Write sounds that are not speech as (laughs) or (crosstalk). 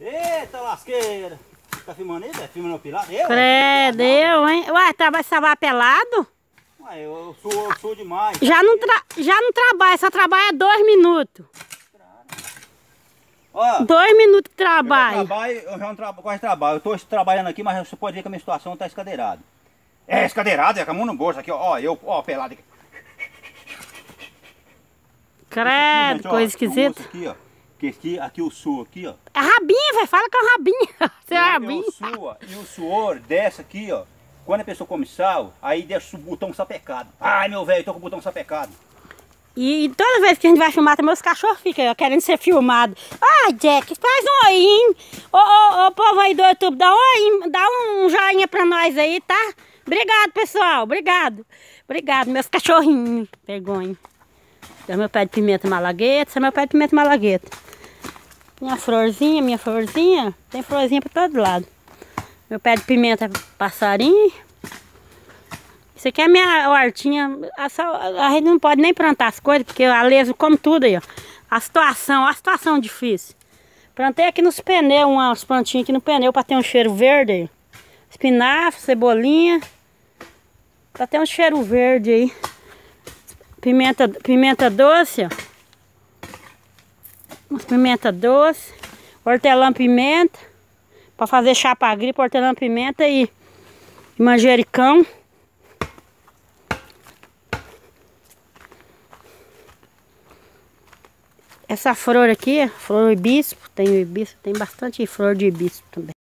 Eita lasqueira! Tá filmando aí, Zé? Filmando? Eu? Credo, eu, hein? Ué, tá, vai salvar pelado? Ué, eu sou, eu sou demais. Já não, tra já não trabalha, só trabalha dois minutos. Ó, Dois minutos de eu já trabalho. trabalho, eu já não tra quase trabalho. Eu tô trabalhando aqui, mas você pode ver que a minha situação tá escadeirada. É, escadeirada, é com a mão no bolso aqui, ó. Ó, eu, ó, pelado aqui. Credo, Gente, ó, coisa um esquisita. Aqui, ó. Que aqui, aqui o sul aqui, ó. É rabinho, velho, fala que é rabinho. (laughs) Você é Eu- rabinho. eu sua, e o suor desce aqui, ó. Quando a pessoa come sal, aí deixa o botão sapecado. Ai, meu velho, tô com o botão sapecado. E toda vez que a gente vai filmar, também os cachorros ficam ó, querendo ser filmado. Ai, Jack, faz um oinho. Ô, ô, ô, povo aí do YouTube, dá um oinho, dá um joinha pra nós aí, tá? Obrigado, pessoal, obrigado. Obrigado, meus cachorrinhos. Vergonha. É meu pé de pimenta malagueta, esse é meu pé de pimenta malagueta. Minha florzinha, minha florzinha, tem florzinha pra todo lado. Meu pé de pimenta passarinho. Isso aqui é minha hortinha. A, só- a gente não pode nem plantar as coisas, porque a leso come tudo aí, ó. A situação, a situação difícil. Plantei aqui nos pneus, umas plantinhas aqui no pneu para ter um cheiro verde aí. Espinafre, cebolinha. Pra ter um cheiro verde aí. Pimenta, pimenta doce, ó. Umas pimenta doce. Hortelã pimenta. Pra fazer chapa gripe, hortelã pimenta e manjericão. Essa flor aqui, flor hibisco, tem hibisco, tem bastante flor de hibisco também.